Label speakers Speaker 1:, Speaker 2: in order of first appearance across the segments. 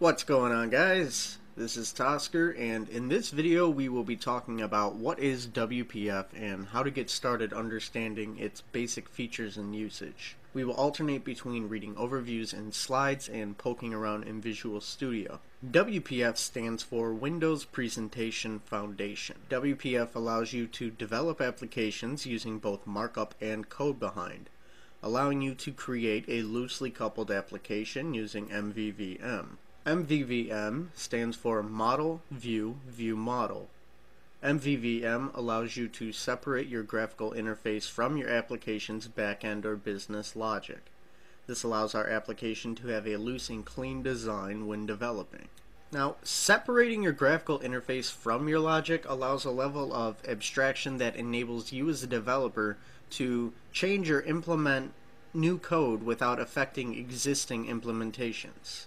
Speaker 1: What's going on guys? This is Tosker and in this video we will be talking about what is WPF and how to get started understanding its basic features and usage. We will alternate between reading overviews and slides and poking around in Visual Studio. WPF stands for Windows Presentation Foundation. WPF allows you to develop applications using both markup and code behind allowing you to create a loosely coupled application using MVVM. MVVM stands for Model View View Model. MVVM allows you to separate your graphical interface from your application's backend or business logic. This allows our application to have a loose and clean design when developing. Now, separating your graphical interface from your logic allows a level of abstraction that enables you as a developer to change or implement new code without affecting existing implementations.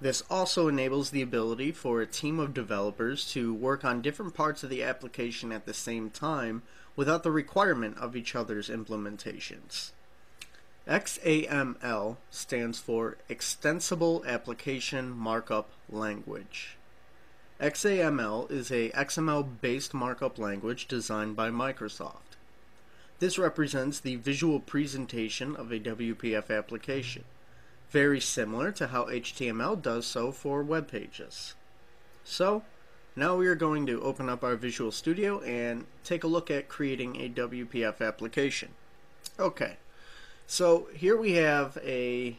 Speaker 1: This also enables the ability for a team of developers to work on different parts of the application at the same time without the requirement of each other's implementations. XAML stands for Extensible Application Markup Language. XAML is a XML-based markup language designed by Microsoft. This represents the visual presentation of a WPF application very similar to how HTML does so for web pages. So, now we are going to open up our Visual Studio and take a look at creating a WPF application. Okay, so here we have a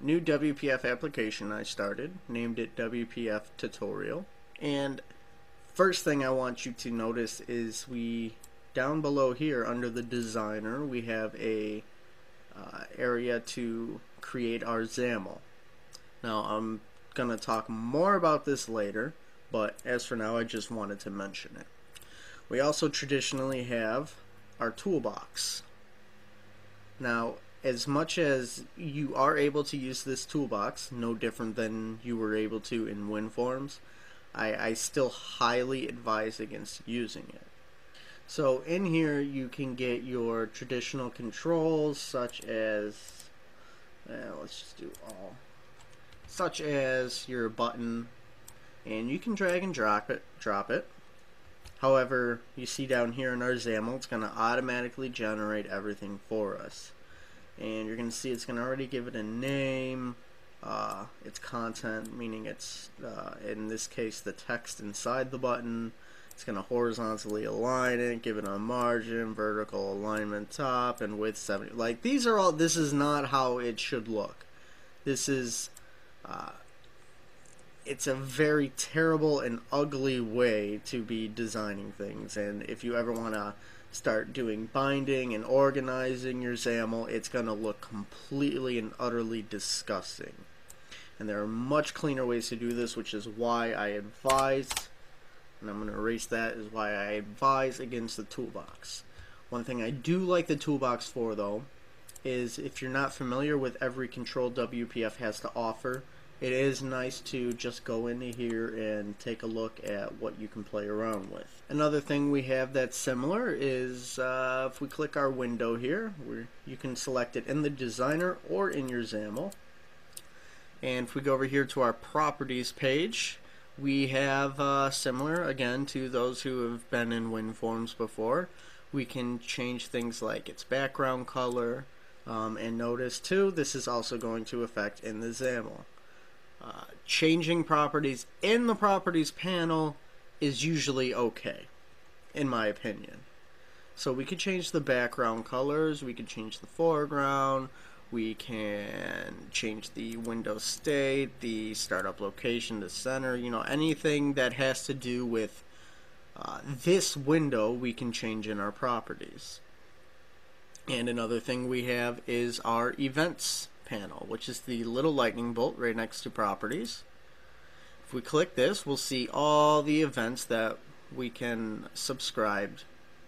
Speaker 1: new WPF application I started, named it WPF Tutorial. And first thing I want you to notice is we, down below here under the designer, we have a uh, area to create our XAML. Now I'm going to talk more about this later, but as for now I just wanted to mention it. We also traditionally have our toolbox. Now as much as you are able to use this toolbox, no different than you were able to in WinForms, I, I still highly advise against using it. So in here you can get your traditional controls such as uh, let's just do all. Such as your button, and you can drag and drop it. Drop it. However, you see down here in our XAML, it's going to automatically generate everything for us. And you're going to see it's going to already give it a name, uh, its content, meaning it's, uh, in this case, the text inside the button, it's going to horizontally align it, give it a margin, vertical alignment top, and width 70. Like, these are all, this is not how it should look. This is, uh, it's a very terrible and ugly way to be designing things. And if you ever want to start doing binding and organizing your XAML, it's going to look completely and utterly disgusting. And there are much cleaner ways to do this, which is why I advise and I'm going to erase that is why I advise against the toolbox. One thing I do like the toolbox for though is if you're not familiar with every control WPF has to offer, it is nice to just go into here and take a look at what you can play around with. Another thing we have that's similar is uh, if we click our window here, where you can select it in the designer or in your XAML. And if we go over here to our properties page, we have uh, similar again to those who have been in WinForms before. We can change things like its background color, um, and notice too, this is also going to affect in the XAML. Uh, changing properties in the properties panel is usually okay, in my opinion. So we could change the background colors, we could change the foreground, we can change the window state, the startup location, the center, you know, anything that has to do with uh, this window we can change in our properties. And another thing we have is our events panel, which is the little lightning bolt right next to properties. If we click this, we'll see all the events that we can subscribe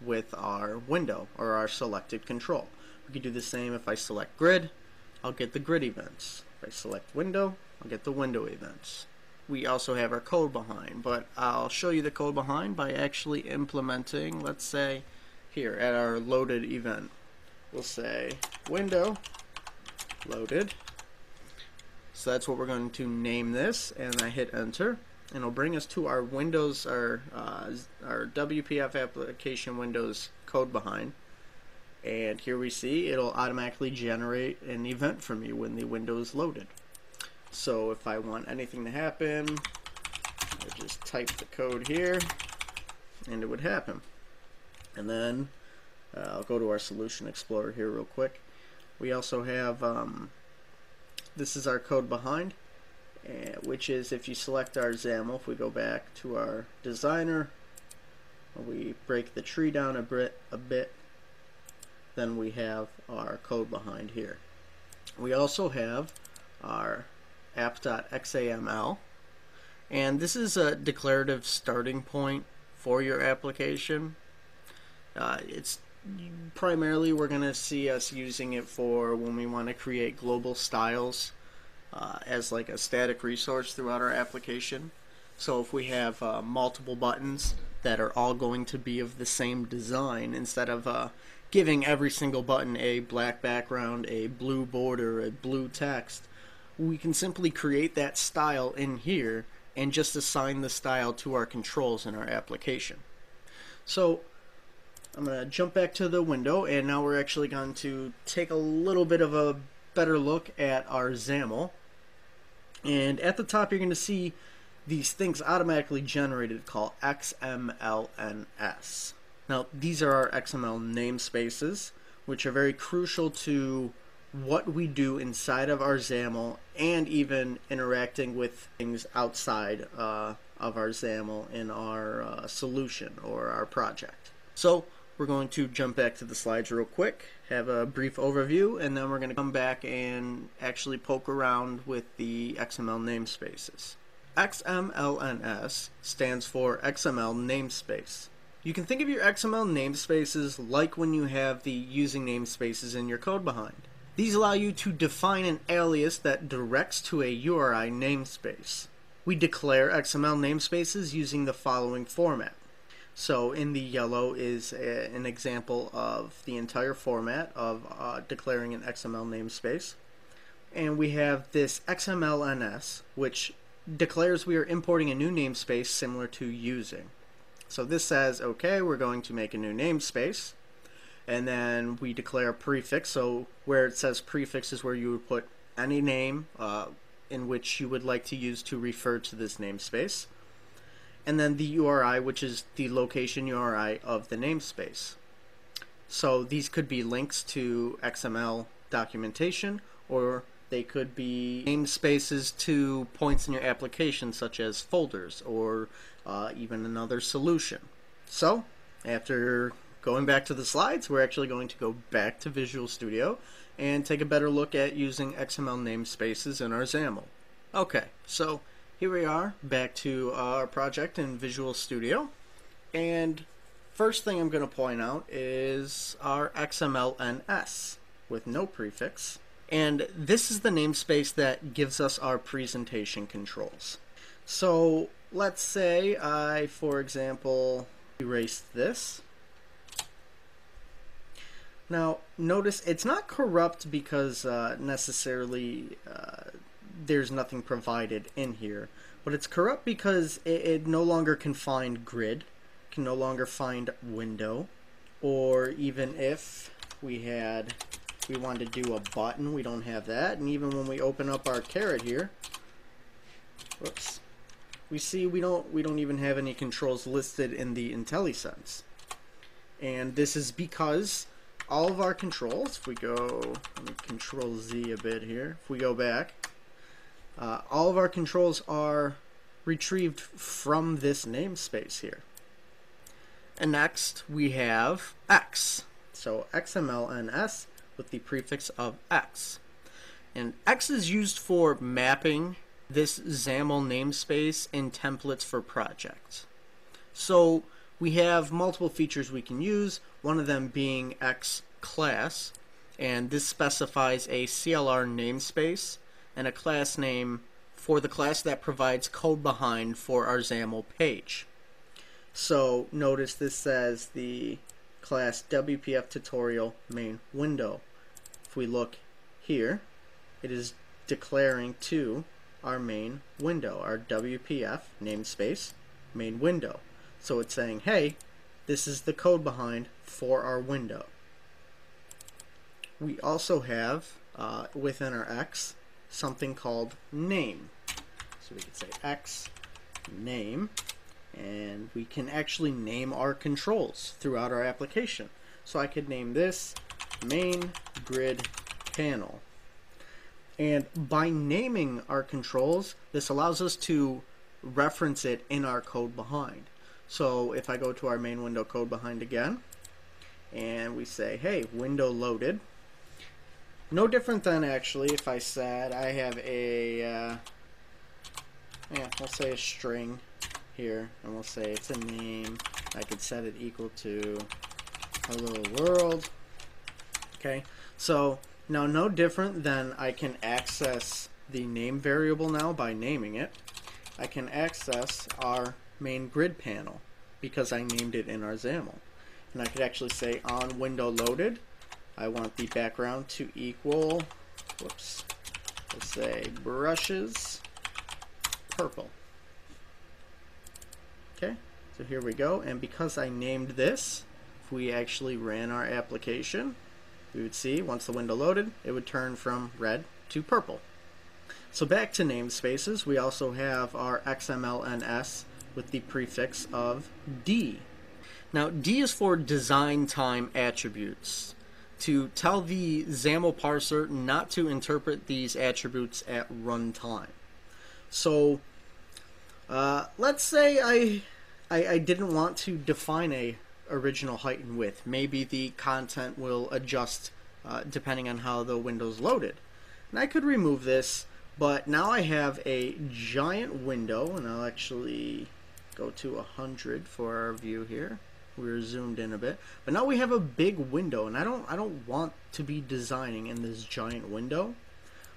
Speaker 1: with our window or our selected control. We can do the same if I select grid, I'll get the grid events. If I select window, I'll get the window events. We also have our code behind, but I'll show you the code behind by actually implementing, let's say, here at our loaded event. We'll say window loaded So that's what we're going to name this, and I hit enter, and it'll bring us to our Windows, our, uh, our WPF application Windows code behind. And here we see it'll automatically generate an event for me when the window is loaded. So if I want anything to happen, I just type the code here, and it would happen. And then uh, I'll go to our Solution Explorer here real quick. We also have, um, this is our code behind, uh, which is if you select our XAML, if we go back to our designer, we break the tree down a bit, a bit, then we have our code behind here. We also have our app.xaml, and this is a declarative starting point for your application. Uh, it's primarily we're going to see us using it for when we want to create global styles uh, as like a static resource throughout our application. So if we have uh, multiple buttons that are all going to be of the same design instead of uh, giving every single button a black background, a blue border, a blue text, we can simply create that style in here and just assign the style to our controls in our application. So I'm going to jump back to the window and now we're actually going to take a little bit of a better look at our XAML. And at the top you're going to see these things automatically generated called XMLNS. Now these are our XML namespaces which are very crucial to what we do inside of our XAML and even interacting with things outside uh, of our XAML in our uh, solution or our project. So we're going to jump back to the slides real quick, have a brief overview, and then we're going to come back and actually poke around with the XML namespaces. XMLNS stands for XML namespace. You can think of your XML namespaces like when you have the using namespaces in your code behind. These allow you to define an alias that directs to a URI namespace. We declare XML namespaces using the following format. So in the yellow is a, an example of the entire format of uh, declaring an XML namespace. And we have this XMLNS, which declares we are importing a new namespace similar to using. So this says, okay, we're going to make a new namespace. And then we declare a prefix. So where it says prefix is where you would put any name uh, in which you would like to use to refer to this namespace and then the URI, which is the location URI of the namespace. So these could be links to XML documentation, or they could be namespaces to points in your application, such as folders, or uh, even another solution. So, after going back to the slides, we're actually going to go back to Visual Studio and take a better look at using XML namespaces in our XAML. Okay, so here we are back to our project in Visual Studio and first thing I'm going to point out is our XMLNS with no prefix and this is the namespace that gives us our presentation controls. So let's say I for example erased this now notice it's not corrupt because uh, necessarily uh, there's nothing provided in here. But it's corrupt because it, it no longer can find grid, can no longer find window, or even if we had we wanted to do a button, we don't have that. And even when we open up our caret here, whoops, we see we don't we don't even have any controls listed in the IntelliSense. And this is because all of our controls, if we go, let me control Z a bit here, if we go back, uh, all of our controls are retrieved from this namespace here. And next we have X. So XMLNS with the prefix of X. And X is used for mapping this XAML namespace in templates for projects. So we have multiple features we can use, one of them being X class, and this specifies a CLR namespace and a class name for the class that provides code behind for our XAML page. So notice this says the class WPF tutorial main window. If we look here, it is declaring to our main window, our WPF namespace main window. So it's saying, hey, this is the code behind for our window. We also have uh, within our X something called name. So we could say X name and we can actually name our controls throughout our application. So I could name this main grid panel. And by naming our controls, this allows us to reference it in our code behind. So if I go to our main window code behind again, and we say, hey, window loaded, no different than actually if I said I have a, uh, yeah, let's say a string here, and we'll say it's a name. I could set it equal to hello world. Okay, so now no different than I can access the name variable now by naming it. I can access our main grid panel because I named it in our XAML. And I could actually say on window loaded, I want the background to equal, whoops, let's say brushes purple. So here we go. And because I named this, if we actually ran our application, we would see once the window loaded, it would turn from red to purple. So back to namespaces, we also have our XMLNS with the prefix of D. Now D is for design time attributes to tell the XAML parser not to interpret these attributes at runtime. So uh, let's say I, I, I didn't want to define a original height and width. Maybe the content will adjust uh, depending on how the window's loaded. And I could remove this, but now I have a giant window, and I'll actually go to 100 for our view here. We're zoomed in a bit. But now we have a big window, and I don't I don't want to be designing in this giant window,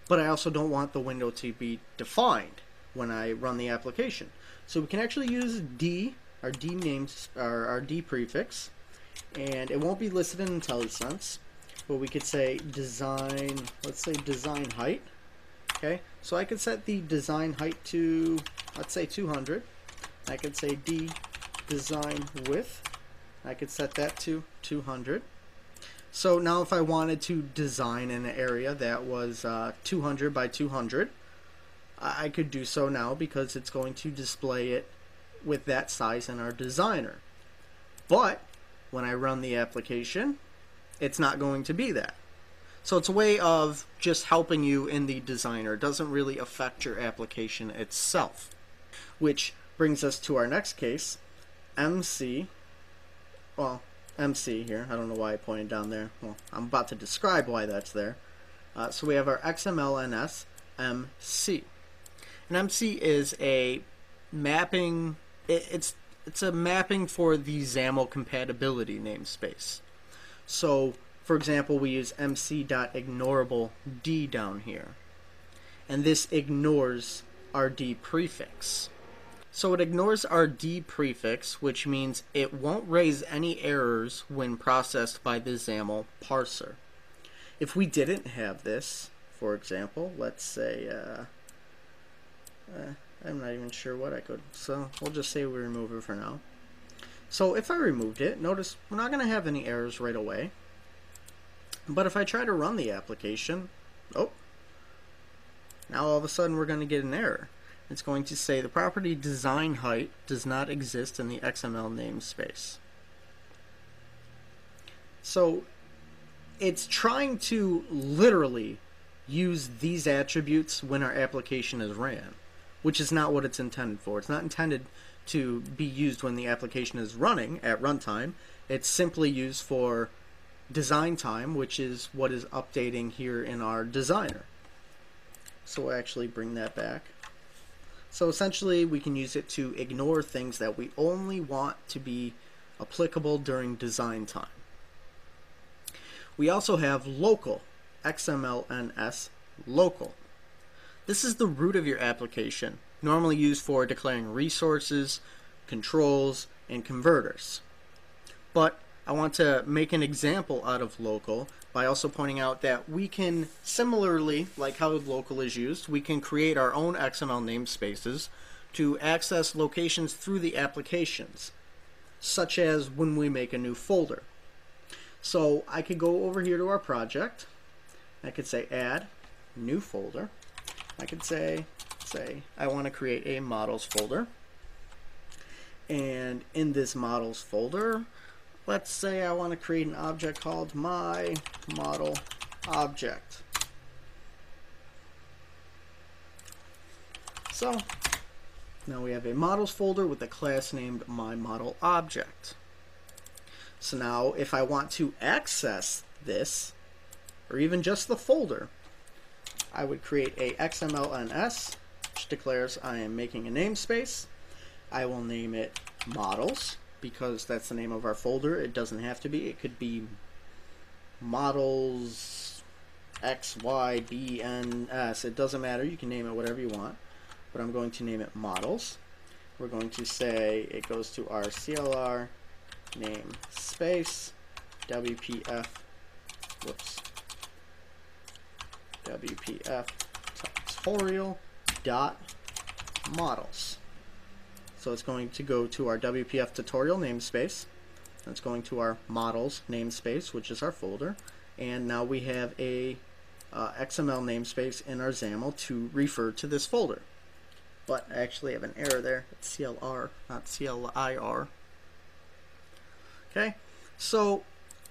Speaker 1: but I also don't want the window to be defined when I run the application. So we can actually use D, our D names, our, our D prefix, and it won't be listed in IntelliSense, but we could say design, let's say design height. Okay, so I could set the design height to, let's say 200. I could say D design width. I could set that to 200. So now if I wanted to design an area that was uh, 200 by 200, I could do so now because it's going to display it with that size in our designer. But when I run the application, it's not going to be that. So it's a way of just helping you in the designer. It doesn't really affect your application itself. Which brings us to our next case, MC. Well, MC here. I don't know why I pointed down there. Well, I'm about to describe why that's there. Uh, so we have our XMLNS MC. An MC is a mapping. It, it's it's a mapping for the XAML compatibility namespace. So, for example, we use mc.ignorable d down here, and this ignores our d prefix. So it ignores our d prefix, which means it won't raise any errors when processed by the XAML parser. If we didn't have this, for example, let's say. Uh, uh, I'm not even sure what I could. So we'll just say we remove it for now. So if I removed it, notice we're not going to have any errors right away. But if I try to run the application, oh, now all of a sudden we're going to get an error. It's going to say the property design height does not exist in the XML namespace. So it's trying to literally use these attributes when our application is ran which is not what it's intended for. It's not intended to be used when the application is running at runtime. It's simply used for design time, which is what is updating here in our designer. So we'll actually bring that back. So essentially we can use it to ignore things that we only want to be applicable during design time. We also have local, XMLNS local. This is the root of your application, normally used for declaring resources, controls, and converters. But I want to make an example out of local by also pointing out that we can similarly, like how local is used, we can create our own XML namespaces to access locations through the applications, such as when we make a new folder. So I could go over here to our project. I could say add new folder. I could say say I want to create a models folder. And in this models folder, let's say I want to create an object called my model object. So now we have a models folder with a class named my model object. So now if I want to access this, or even just the folder, I would create a XMLNS, which declares I am making a namespace. I will name it models because that's the name of our folder. It doesn't have to be. It could be models X, Y, B, N, S. It doesn't matter. You can name it whatever you want. But I'm going to name it models. We're going to say it goes to our CLR name space WPF whoops WPF tutorial dot models. So it's going to go to our WPF tutorial namespace. It's going to our models namespace, which is our folder. And now we have a uh, XML namespace in our XAML to refer to this folder. But I actually have an error there. It's CLR, not CLIR. Okay, so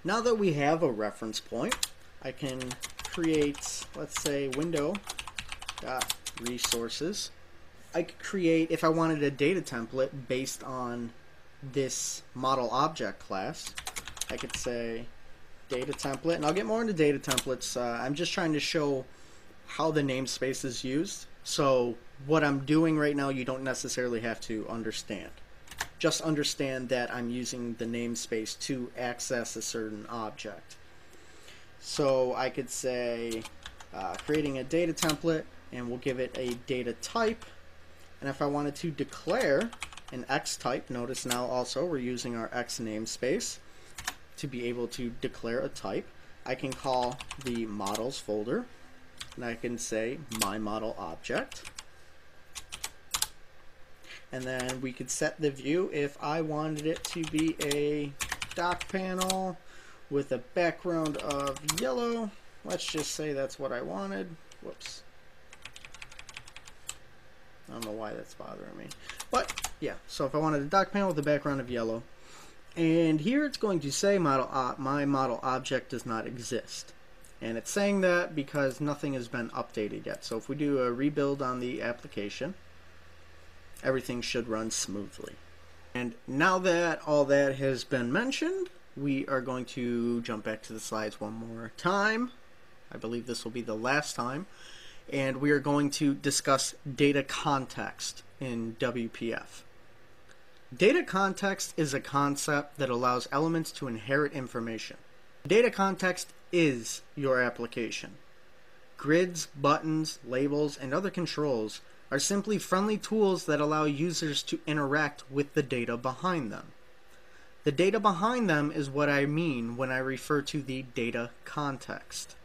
Speaker 1: now that we have a reference point, I can create, let's say, window dot resources. I could create, if I wanted a data template based on this model object class, I could say data template, and I'll get more into data templates. Uh, I'm just trying to show how the namespace is used. So what I'm doing right now, you don't necessarily have to understand. Just understand that I'm using the namespace to access a certain object. So I could say uh, creating a data template and we'll give it a data type. And if I wanted to declare an X type, notice now also we're using our X namespace to be able to declare a type. I can call the models folder and I can say my model object. And then we could set the view if I wanted it to be a dock panel with a background of yellow. Let's just say that's what I wanted. Whoops. I don't know why that's bothering me. But, yeah, so if I wanted a dock panel with a background of yellow, and here it's going to say model my model object does not exist. And it's saying that because nothing has been updated yet. So if we do a rebuild on the application, everything should run smoothly. And now that all that has been mentioned, we are going to jump back to the slides one more time. I believe this will be the last time. And we are going to discuss data context in WPF. Data context is a concept that allows elements to inherit information. Data context is your application. Grids, buttons, labels, and other controls are simply friendly tools that allow users to interact with the data behind them. The data behind them is what I mean when I refer to the data context.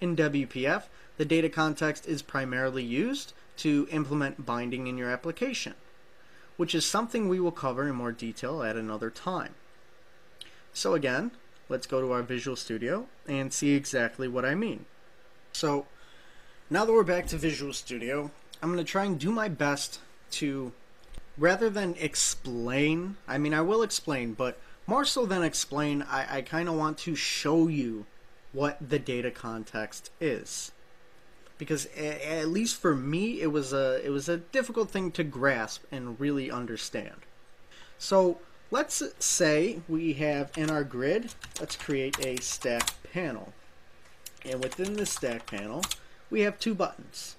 Speaker 1: In WPF, the data context is primarily used to implement binding in your application, which is something we will cover in more detail at another time. So again, let's go to our Visual Studio and see exactly what I mean. So now that we're back to Visual Studio, I'm going to try and do my best to rather than explain, I mean, I will explain, but more so than explain, I, I kind of want to show you what the data context is. Because a, at least for me, it was a it was a difficult thing to grasp and really understand. So let's say we have in our grid, let's create a stack panel. And within the stack panel, we have two buttons.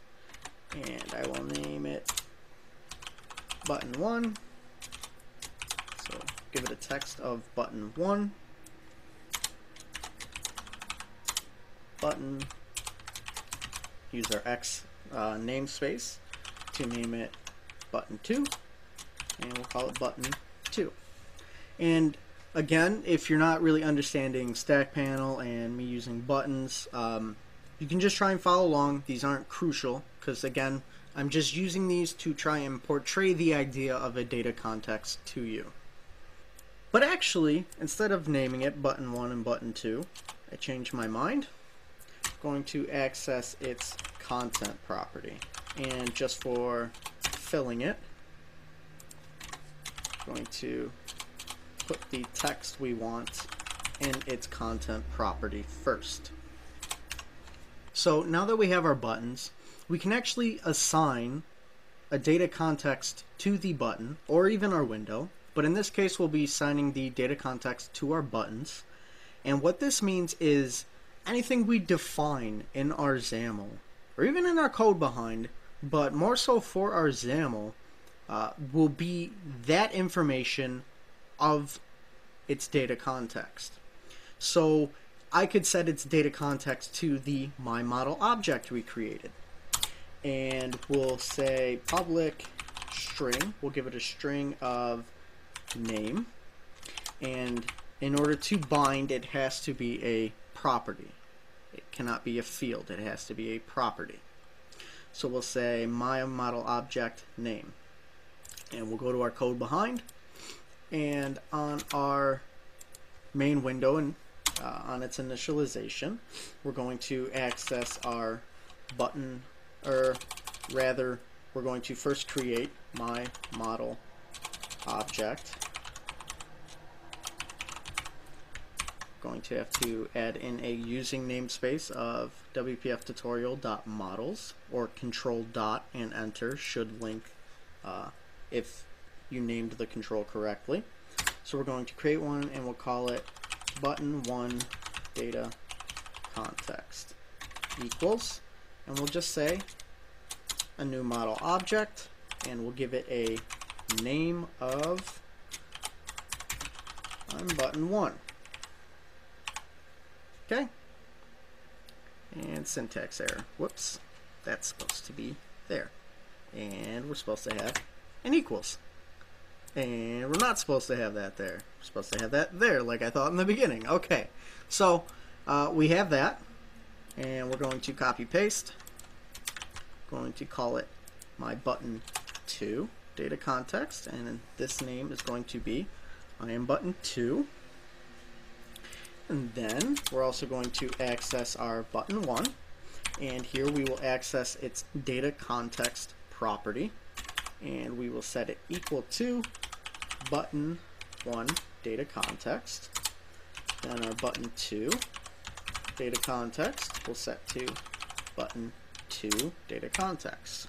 Speaker 1: And I will name it button 1. So give it a text of button 1. Button, use our X uh, namespace to name it button 2. And we'll call it button 2. And again, if you're not really understanding stack panel and me using buttons, um, you can just try and follow along. These aren't crucial because again, I'm just using these to try and portray the idea of a data context to you. But actually, instead of naming it button 1 and button 2, I changed my mind. I'm going to access its content property. And just for filling it, I'm going to put the text we want in its content property first. So now that we have our buttons, we can actually assign a data context to the button or even our window. But in this case, we'll be assigning the data context to our buttons. And what this means is anything we define in our XAML or even in our code behind, but more so for our XAML, uh, will be that information of its data context. So I could set its data context to the my model object we created. And we'll say public string. We'll give it a string of name. And in order to bind, it has to be a property. It cannot be a field. It has to be a property. So we'll say my model object name. And we'll go to our code behind. And on our main window and uh, on its initialization, we're going to access our button, or rather, we're going to first create my model object. Going to have to add in a using namespace of WPF tutorial.models or control dot and enter should link uh, if you named the control correctly. So we're going to create one and we'll call it button one data context equals and we'll just say a new model object and we'll give it a name of I'm button one. Okay. And syntax error. Whoops. That's supposed to be there. And we're supposed to have an equals. And we're not supposed to have that there. We're supposed to have that there, like I thought in the beginning. Okay, so uh, we have that. And we're going to copy paste. Going to call it my button 2 data context. And this name is going to be I am button 2. And then we're also going to access our button 1. And here we will access its data context property and we will set it equal to button 1 data context. Then our button 2 data context will set to button 2 data context.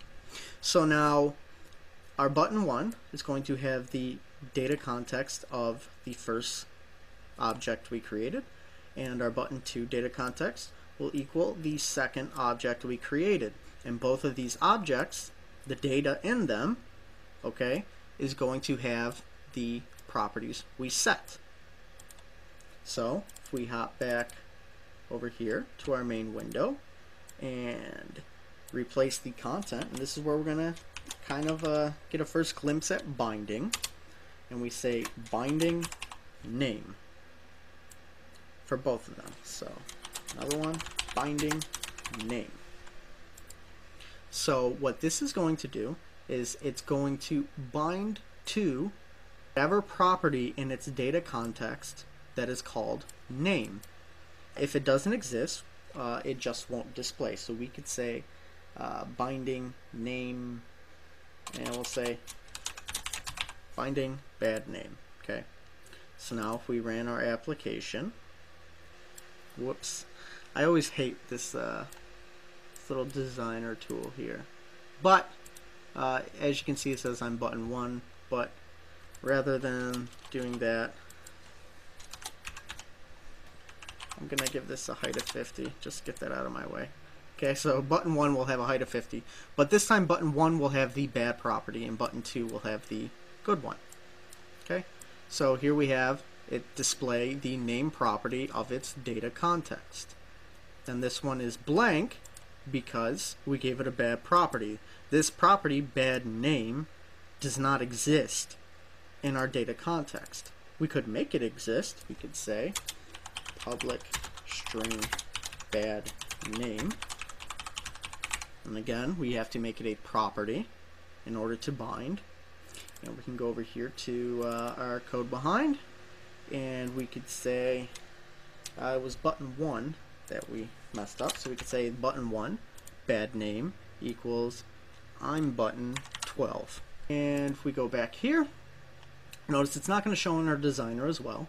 Speaker 1: So now our button 1 is going to have the data context of the first object we created and our button 2 data context will equal the second object we created and both of these objects the data in them, okay, is going to have the properties we set. So if we hop back over here to our main window and replace the content, and this is where we're going to kind of uh, get a first glimpse at binding, and we say binding name for both of them. So another one, binding name. So what this is going to do is it's going to bind to whatever property in its data context that is called name. If it doesn't exist, uh, it just won't display. So we could say uh, binding name, and we'll say binding bad name. Okay. So now if we ran our application, whoops, I always hate this uh, little designer tool here. But, uh, as you can see it says I'm button 1, but rather than doing that, I'm going to give this a height of 50, just get that out of my way. Okay, so button 1 will have a height of 50, but this time button 1 will have the bad property and button 2 will have the good one. Okay, so here we have it display the name property of its data context. Then this one is blank, because we gave it a bad property. This property, bad name, does not exist in our data context. We could make it exist. We could say public string bad name. And again, we have to make it a property in order to bind. And we can go over here to uh, our code behind, and we could say uh, it was button 1 that we messed up. So we could say button 1, bad name, equals I'm button 12. And if we go back here, notice it's not going to show in our designer as well.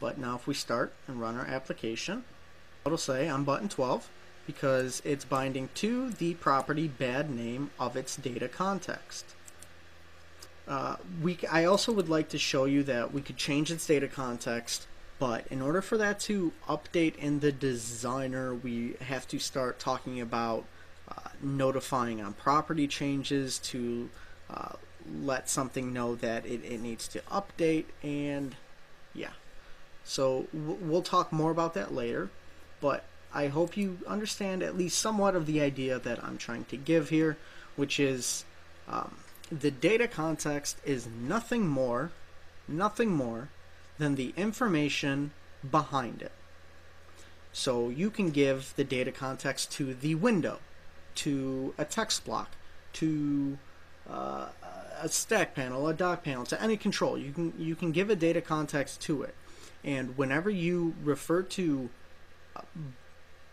Speaker 1: But now if we start and run our application, it'll say I'm button 12 because it's binding to the property bad name of its data context. Uh, we, I also would like to show you that we could change its data context, but in order for that to update in the designer, we have to start talking about uh, notifying on property changes to uh, let something know that it, it needs to update and. So we'll talk more about that later, but I hope you understand at least somewhat of the idea that I'm trying to give here, which is um, the data context is nothing more, nothing more than the information behind it. So you can give the data context to the window, to a text block, to uh, a stack panel, a dock panel, to any control. You can you can give a data context to it, and whenever you refer to uh,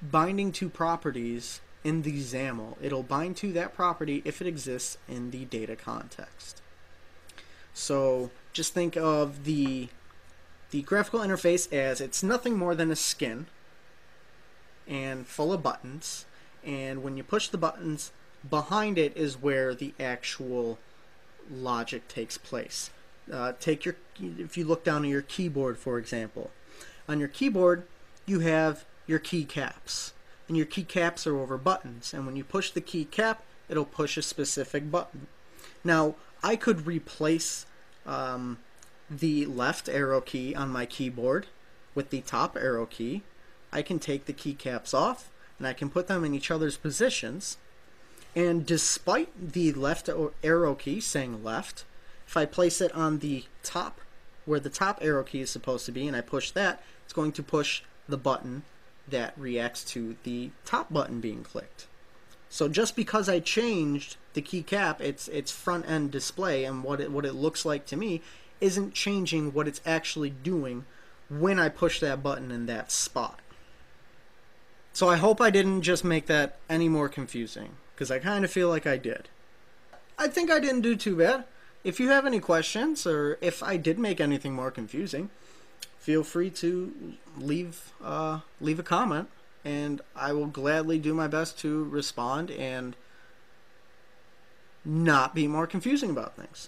Speaker 1: binding to properties in the XAML, it'll bind to that property if it exists in the data context. So just think of the the graphical interface as it's nothing more than a skin and full of buttons and when you push the buttons behind it is where the actual logic takes place. Uh, take your if you look down at your keyboard for example on your keyboard you have your keycaps and your keycaps are over buttons and when you push the keycap it'll push a specific button. Now I could replace um, the left arrow key on my keyboard with the top arrow key. I can take the keycaps off and I can put them in each other's positions. And despite the left arrow key saying left, if I place it on the top, where the top arrow key is supposed to be, and I push that, it's going to push the button that reacts to the top button being clicked. So just because I changed the keycap, its its front end display and what it what it looks like to me, isn't changing what it's actually doing when I push that button in that spot. So I hope I didn't just make that any more confusing because I kind of feel like I did. I think I didn't do too bad. If you have any questions or if I did make anything more confusing, feel free to leave uh, leave a comment, and I will gladly do my best to respond and not be more confusing about things.